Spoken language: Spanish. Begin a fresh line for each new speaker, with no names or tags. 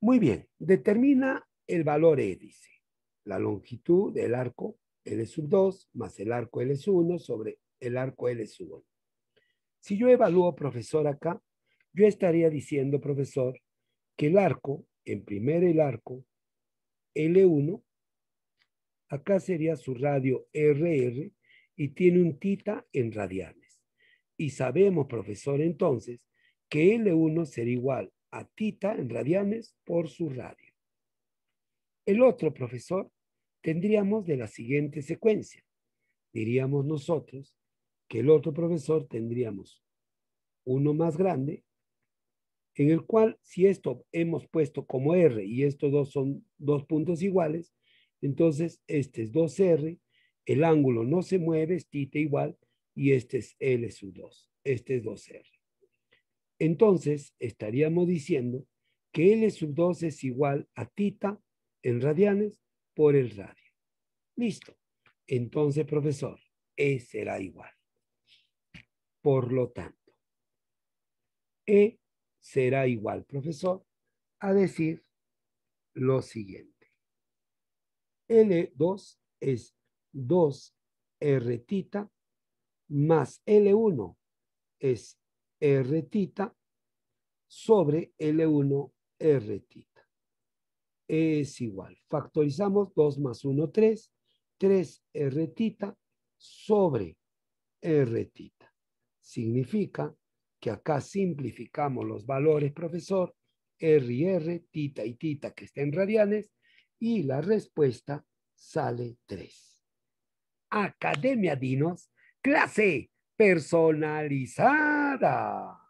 Muy bien, determina el valor E, dice. La longitud del arco L sub 2 más el arco L sub 1 sobre el arco L sub 1. Si yo evalúo, profesor, acá, yo estaría diciendo, profesor, que el arco, en primer el arco L1, acá sería su radio RR y tiene un tita en radianes. Y sabemos, profesor, entonces, que L1 será igual a tita en radianes por su radio. El otro, profesor, tendríamos de la siguiente secuencia. Diríamos nosotros que el otro profesor tendríamos uno más grande, en el cual si esto hemos puesto como R y estos dos son dos puntos iguales, entonces este es 2R, el ángulo no se mueve, es tita igual, y este es L sub 2, este es 2R. Entonces estaríamos diciendo que L sub 2 es igual a tita en radianes por el radio. Listo. Entonces, profesor, E será igual. Por lo tanto, E será igual, profesor, a decir lo siguiente. L2 es 2R tita más L1 es R tita sobre L1 R tita. Es igual. Factorizamos 2 más 1, 3. 3 R tita sobre R tita. Significa que acá simplificamos los valores, profesor, R y R, tita y tita que estén radianes, y la respuesta sale 3. Academia Dinos, clase personalizada.